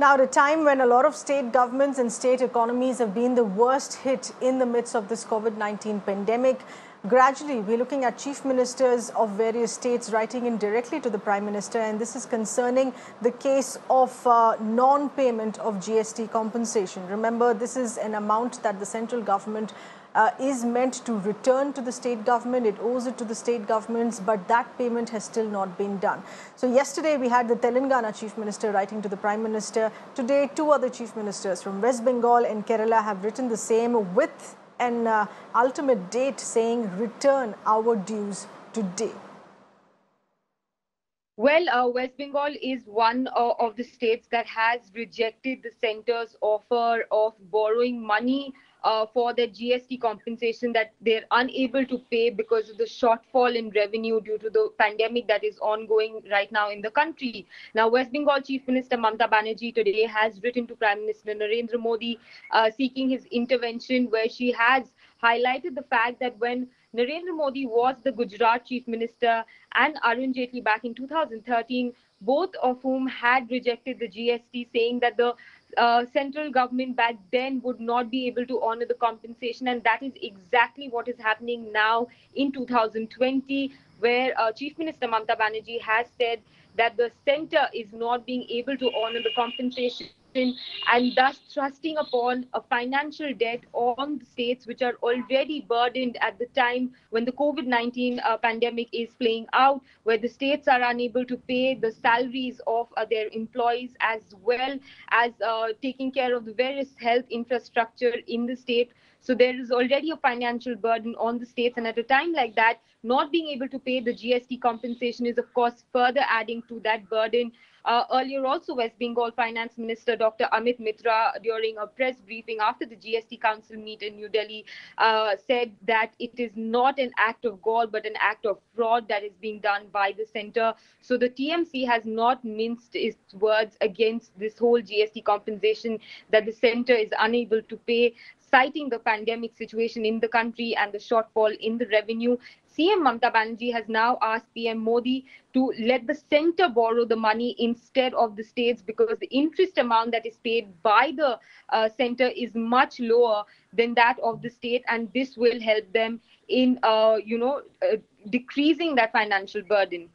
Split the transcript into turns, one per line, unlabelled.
Now, at a time when a lot of state governments and state economies have been the worst hit in the midst of this COVID 19 pandemic, gradually we're looking at chief ministers of various states writing in directly to the prime minister, and this is concerning the case of uh, non payment of GST compensation. Remember, this is an amount that the central government uh, is meant to return to the state government. It owes it to the state governments, but that payment has still not been done. So yesterday we had the Telangana chief minister writing to the prime minister. Today, two other chief ministers from West Bengal and Kerala have written the same with an uh, ultimate date saying return our dues today.
Well, uh, West Bengal is one uh, of the states that has rejected the center's offer of borrowing money uh, for their GST compensation that they're unable to pay because of the shortfall in revenue due to the pandemic that is ongoing right now in the country. Now, West Bengal Chief Minister Mamta Banerjee today has written to Prime Minister Narendra Modi uh, seeking his intervention, where she has highlighted the fact that when Narendra Modi was the Gujarat Chief Minister and Arun Jaitley back in 2013, both of whom had rejected the GST, saying that the uh, central government back then would not be able to honor the compensation. And that is exactly what is happening now in 2020, where uh, Chief Minister Mamta Banerjee has said that the center is not being able to honor the compensation and thus thrusting upon a financial debt on the states which are already burdened at the time when the COVID 19 uh, pandemic is playing out, where the states are unable to pay the salaries of uh, their employees as well as uh, taking care of the various health infrastructure in the state. So there is already a financial burden on the states. And at a time like that, not being able to pay the GST compensation is, of course, further adding to that burden. Uh, earlier, also, West Bengal Finance Minister Dr. Amit Mitra, during a press briefing after the GST Council meet in New Delhi, uh, said that it is not an act of gall but an act of fraud that is being done by the center. So the TMC has not minced its words against this whole GST compensation that the center is unable to pay citing the pandemic situation in the country and the shortfall in the revenue. CM Mamta Banerjee has now asked PM Modi to let the center borrow the money instead of the states because the interest amount that is paid by the uh, center is much lower than that of the state, and this will help them in, uh, you know, uh, decreasing that financial burden.